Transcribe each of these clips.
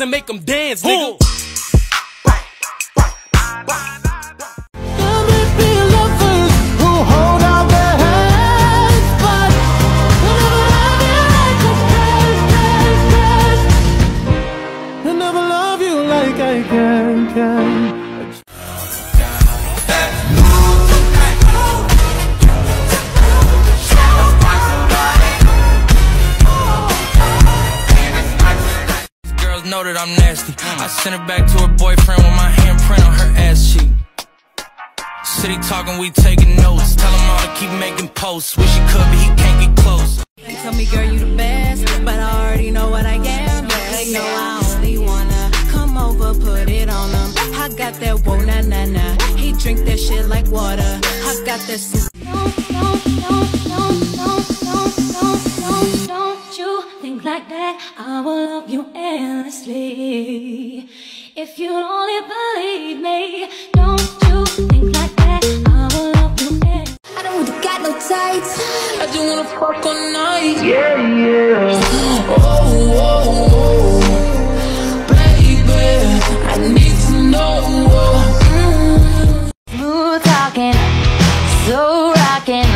and make them dance, nigga. Sent her back to her boyfriend with my handprint on her ass cheek. City talking, we taking notes. Tell him all to keep making posts. Wish he could, but he can't get close. You tell me, girl, you the best, but I already know what I am. They know I only wanna come over, put it on them. I got that whoa na na na. He drink that shit like water. I got that super. Don't, don't, don't, don't, night. Yeah, yeah. Oh, oh, oh. Baby, I need to know. Mm. Smooth talking, so rocking.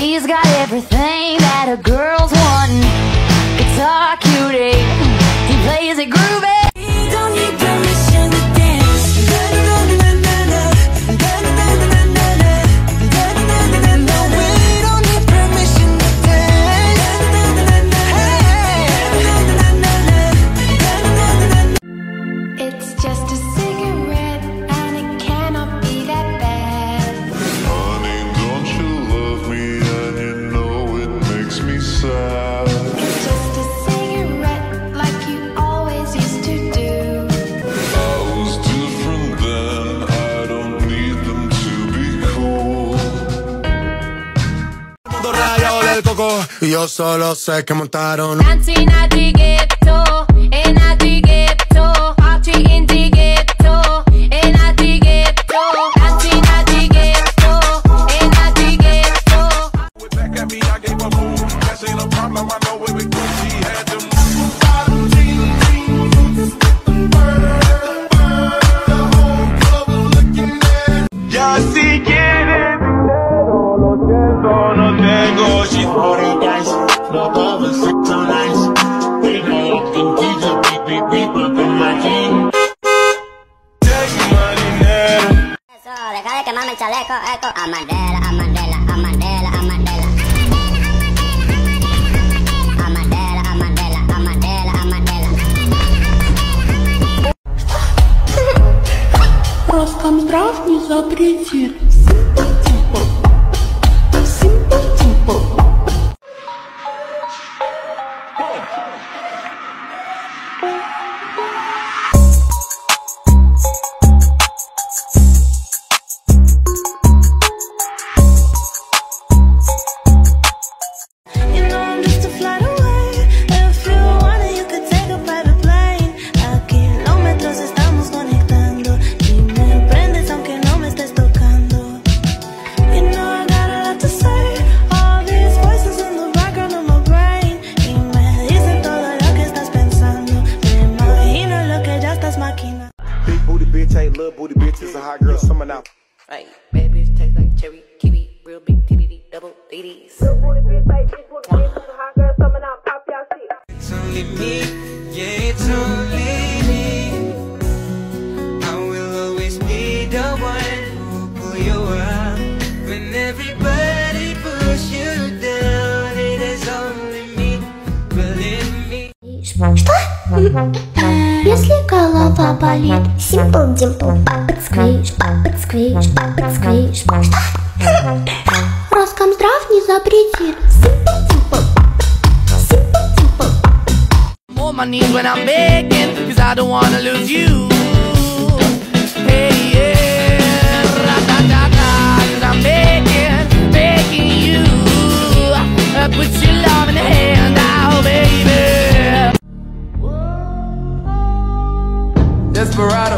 He's got everything that a girl's del coco. Y yo solo sé que montaron Dancing at the ghetto, Rekaweka mama chaleko eko Amandela, Amandela, Amandela, Amandela Amandela, Amandela, Amandela, Amandela Просто real summer now. Bad bitch taste like cherry, kiwi, real big titty, double ladies. Real booty bitch, like bitch, hot girl summer now, pop y'all. It's only me, yeah, it's only me. I will always be the one who pull you up when everybody push you down. It is only me, believe me. Голова болит, Simple Dimple, папет сквиш, папет сквиш, папет сквиш. Что? Роскомздрав не запретит. Simple Dimple, Simple Dimple. On my knees when I'm begging, cause I don't wanna lose you. Hey, yeah, ra-da-da-da, cause I'm begging, begging you. Uh, Put your Colorado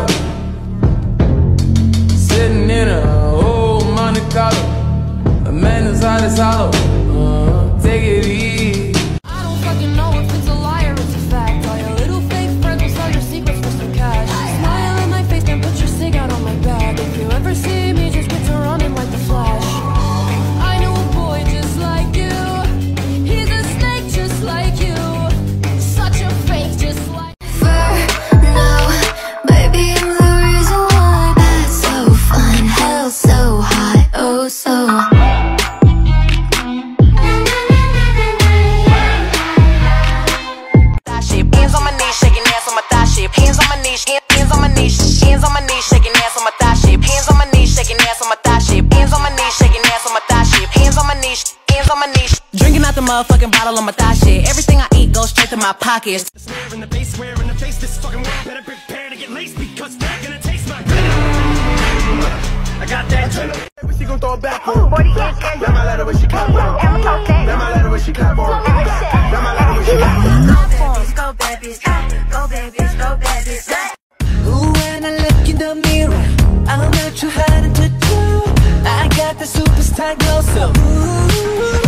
motherfucking bottle on my thigh shit. Everything I eat goes straight to my pockets. Swear in the face, swear in the face, this fucking world better prepare to get laced because they're gonna taste my. I got that. She gon' throw it back for him. That my letter when she clap for him. That my letter when she clap for him. That my letter when she clap for him. Go babies, go babies, go babies. Ooh, when I look in the mirror, I'm not too hard to do. I got the superstar glow, so ooh, To the boogie